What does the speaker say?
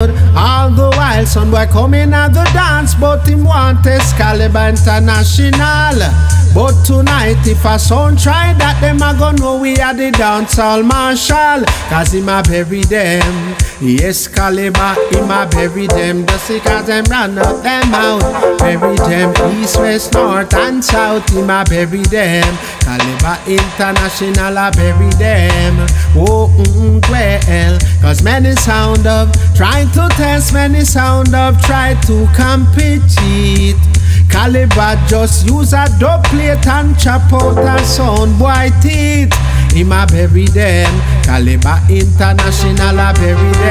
All the while, son boy coming at the dance, but him want Excalibur International. But tonight, if a son try that, them a go know we are the dancehall marshal. Cause him a bury them. Yes, Excalibur, him a bury them. Just because them run up them out. Bury them east, west, north, and south. Him a bury them. Caliber International a bury them. Oh, mm, well, cause many sound of trying to test, many sound of try to compete. Caliber just use a dub plate and chop out a sound boy teeth. Him a bury them. Caliber International a bury them.